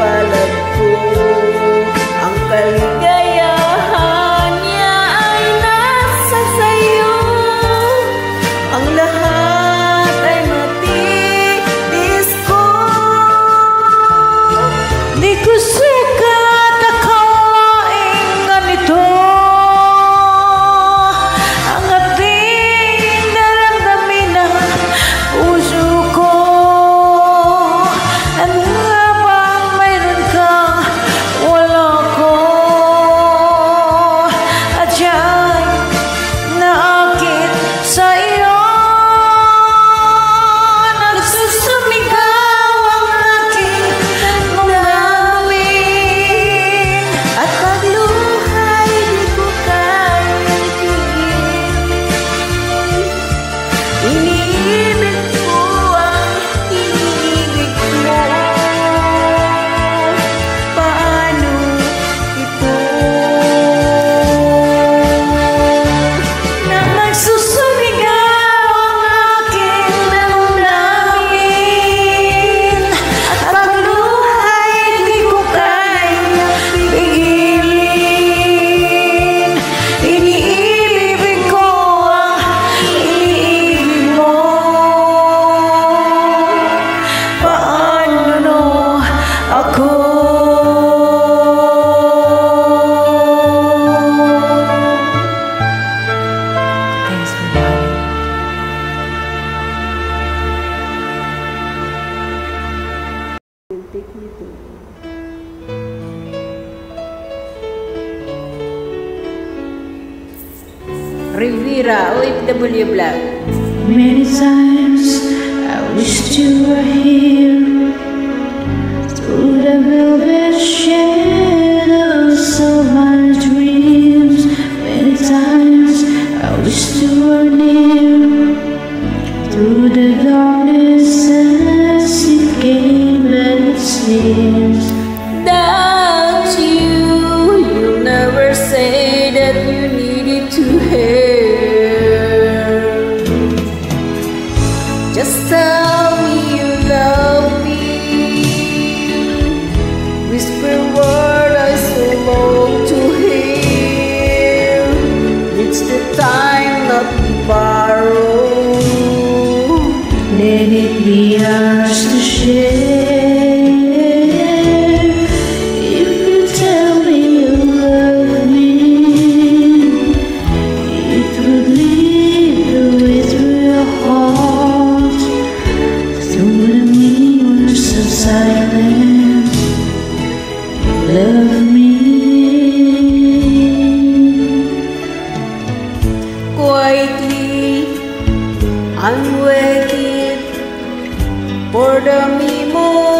follow Rivera, OFW Vlog. Many times I wished you were here through the velvet shadows of my dreams. Many times I wished you were near through the darkness as it came and it's. love me Quietly I'm waiting for the memory